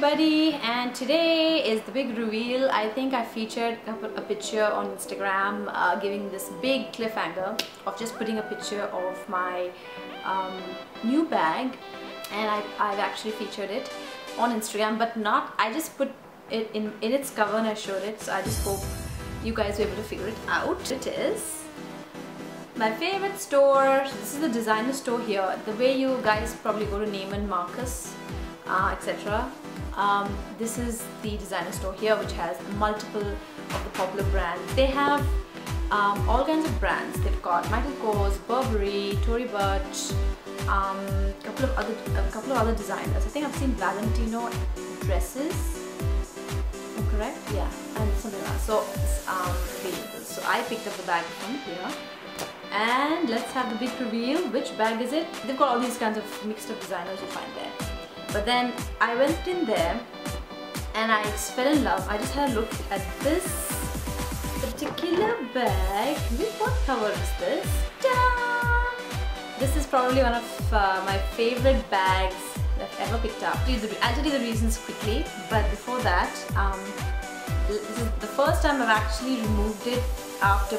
everybody and today is the big reveal. I think I featured a picture on Instagram uh, giving this big cliffhanger of just putting a picture of my um, new bag and I, I've actually featured it on Instagram but not I just put it in, in its cover and I showed it so I just hope you guys were able to figure it out. It is my favorite store. This is the designer store here. The way you guys probably go to Neiman Marcus uh, etc. Um, this is the designer store here which has multiple of the popular brands. They have um, all kinds of brands. They've got Michael Kors, Burberry, Tory Burch, um, a couple of other a couple of other designers. I think I've seen Valentino dresses. I'm correct? Yeah, and something else. So um, available. So I picked up the bag from here. And let's have the big reveal. Which bag is it? They've got all these kinds of mixed up designers you find there. But then I went in there and I fell in love. I just had a look at this particular bag. what cover is this? This is probably one of uh, my favorite bags that I've ever picked up. I'll tell you the reasons quickly, but before that, um, this is the first time I've actually removed it after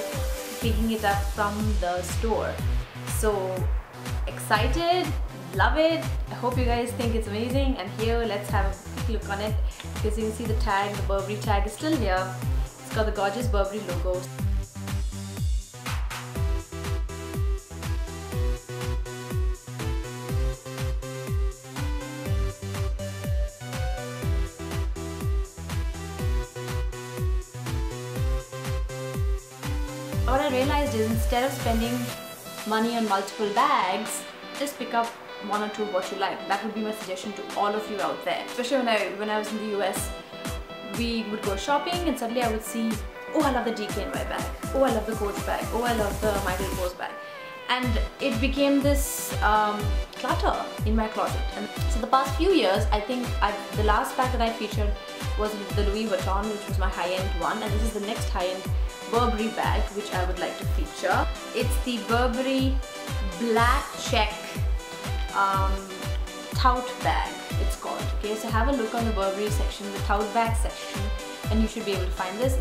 picking it up from the store. So excited, love it. I hope you guys think it's amazing. And here let's have a quick look on it. Because you can see the tag the Burberry tag is still here. It's got the gorgeous Burberry logo. What I realized is instead of spending money on multiple bags just pick up one or two of what you like. That would be my suggestion to all of you out there. Especially when I when I was in the US, we would go shopping and suddenly I would see, oh I love the DKNY bag, oh I love the Coach bag, oh I love the Michael Kors bag. And it became this um, clutter in my closet. And so the past few years, I think I've, the last bag that I featured was the Louis Vuitton, which was my high-end one. And this is the next high-end Burberry bag, which I would like to feature. It's the Burberry Black Check um, tote bag it's called okay? So have a look on the Burberry section the tote bag section and you should be able to find this.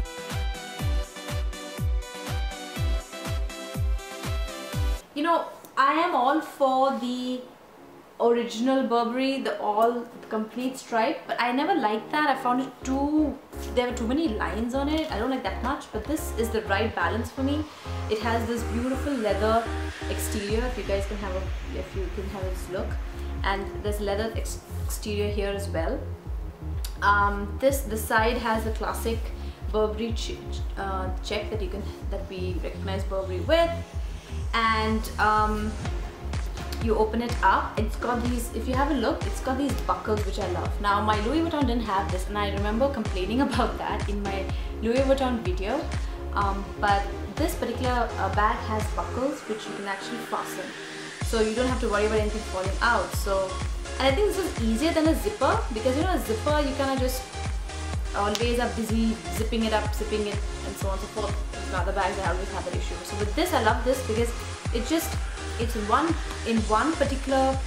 You know I am all for the original Burberry, the all complete stripe, but I never liked that. I found it too, there were too many lines on it. I don't like that much, but this is the right balance for me. It has this beautiful leather exterior, if you guys can have a, if you can have this look. And there's leather ex exterior here as well. Um, this, the side has a classic Burberry ch uh, check that you can, that we recognize Burberry with. And um, you open it up it's got these if you have a look it's got these buckles which I love. Now my Louis Vuitton didn't have this and I remember complaining about that in my Louis Vuitton video. Um, but this particular uh, bag has buckles which you can actually fasten. So you don't have to worry about anything falling out. So and I think this is easier than a zipper because you know a zipper you kind of just always are busy zipping it up zipping it and so on and so forth. With other bags I always have that issue. So with this I love this because it just it's one in one particular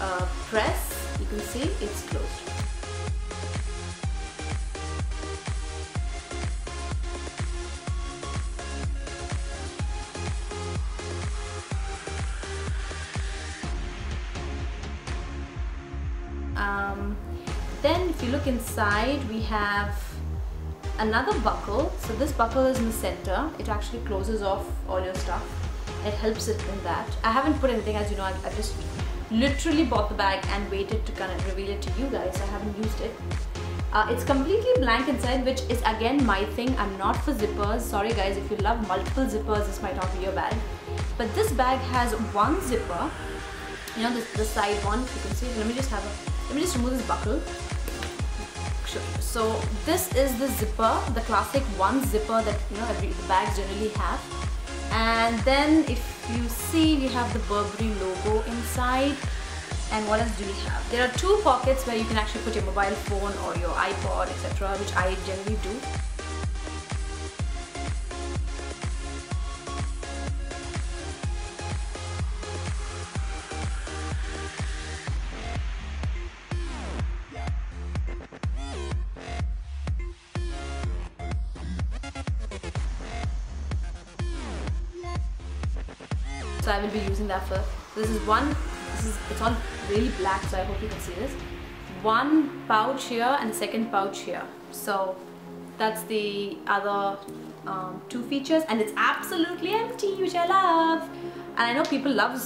uh, press you can see it's closed. Um, then if you look inside we have another buckle. So this buckle is in the center. It actually closes off all your stuff it helps it in that. I haven't put anything as you know I, I just literally bought the bag and waited to kind of reveal it to you guys. I haven't used it. Uh, it's completely blank inside which is again my thing. I'm not for zippers. Sorry guys if you love multiple zippers this might not be your bag. But this bag has one zipper. You know the side one you can see. Let me just have a let me just remove this buckle. So this is the zipper the classic one zipper that you know every the bags generally have and then if you see we have the Burberry logo inside and what else do we have? There are two pockets where you can actually put your mobile phone or your iPod etc which I generally do. So I will be using that for this is one this is it's all really black so I hope you can see this. One pouch here and second pouch here. So that's the other um, two features. And it's absolutely empty which I love. And I know people love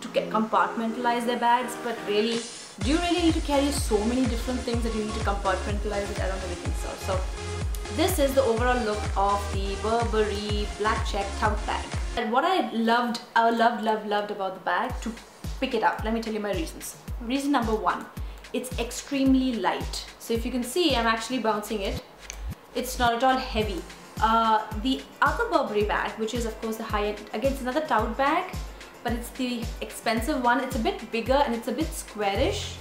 to get compartmentalize their bags but really do you really need to carry so many different things that you need to compartmentalize it. I don't really think so so this is the overall look of the Burberry black check tote bag and what I loved I loved loved loved about the bag to pick it up let me tell you my reasons reason number one it's extremely light so if you can see I'm actually bouncing it it's not at all heavy uh, the other Burberry bag, which is of course the high-end, again it's another tote bag, but it's the expensive one. It's a bit bigger and it's a bit squarish.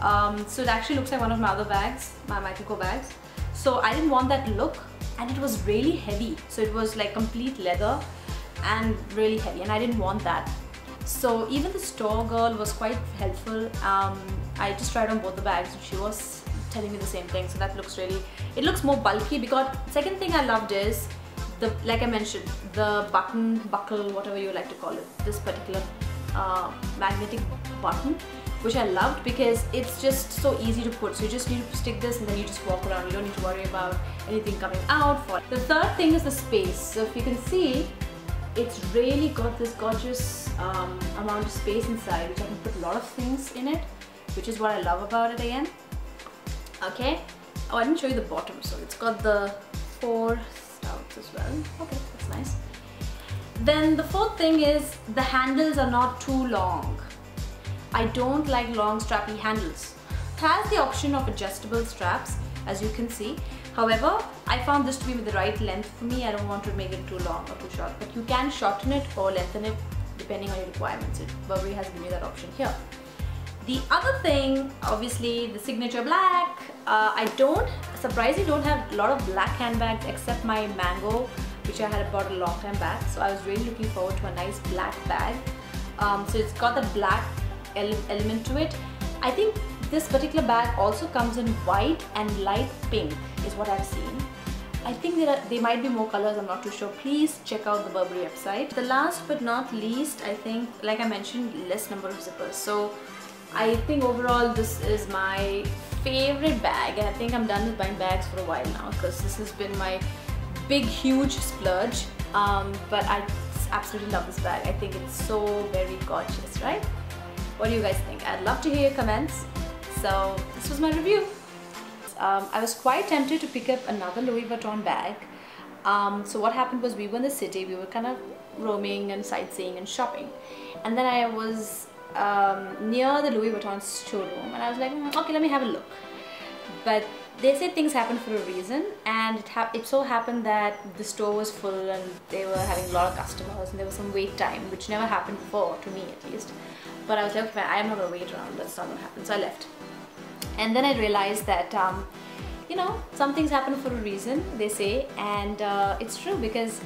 Um, so it actually looks like one of my other bags, my Michael Kors bags. So I didn't want that look and it was really heavy. So it was like complete leather and really heavy and I didn't want that. So even the store girl was quite helpful. Um, I just tried on both the bags and she was telling me the same thing so that looks really it looks more bulky because second thing I loved is the like I mentioned the button buckle whatever you like to call it this particular uh, magnetic button which I loved because it's just so easy to put so you just need to stick this and then you just walk around you don't need to worry about anything coming out for the third thing is the space so if you can see it's really got this gorgeous um, amount of space inside which I can put a lot of things in it which is what I love about it again. Okay? Oh I didn't show you the bottom so it's got the four stouts as well. Okay that's nice. Then the fourth thing is the handles are not too long. I don't like long strappy handles. It has the option of adjustable straps as you can see however I found this to be the right length for me I don't want to make it too long or too short but you can shorten it or lengthen it depending on your requirements Burberry has given you that option here the other thing, obviously the signature black. Uh, I don't, surprisingly don't have a lot of black handbags except my Mango, which I had bought a long time back. So I was really looking forward to a nice black bag. Um, so it's got the black ele element to it. I think this particular bag also comes in white and light pink is what I've seen. I think there, are, there might be more colors, I'm not too sure. Please check out the Burberry website. The last but not least, I think, like I mentioned, less number of zippers. So I think overall this is my favorite bag and I think I'm done with buying bags for a while now because this has been my big huge splurge um, but I absolutely love this bag. I think it's so very gorgeous, right? What do you guys think? I'd love to hear your comments. So this was my review. Um, I was quite tempted to pick up another Louis Vuitton bag. Um, so what happened was we were in the city, we were kind of roaming and sightseeing and shopping. And then I was um, near the Louis Vuitton showroom and I was like, mm, okay, let me have a look. But they say things happen for a reason and it, it, so happened that the store was full and they were having a lot of customers and there was some wait time which never happened before, to me at least. But I was like, okay, I am not to wait around, that's not to happen. So I left. And then I realized that, um, you know, some things happen for a reason, they say, and uh, it's true because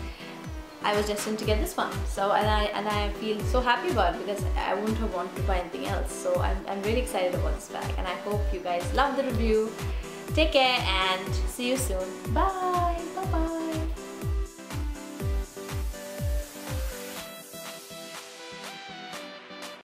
I was destined to get this one. So and I and I feel so happy about it because I wouldn't have wanted to buy anything else. So I'm, I'm really excited about this bag and I hope you guys love the review. Take care and see you soon. Bye!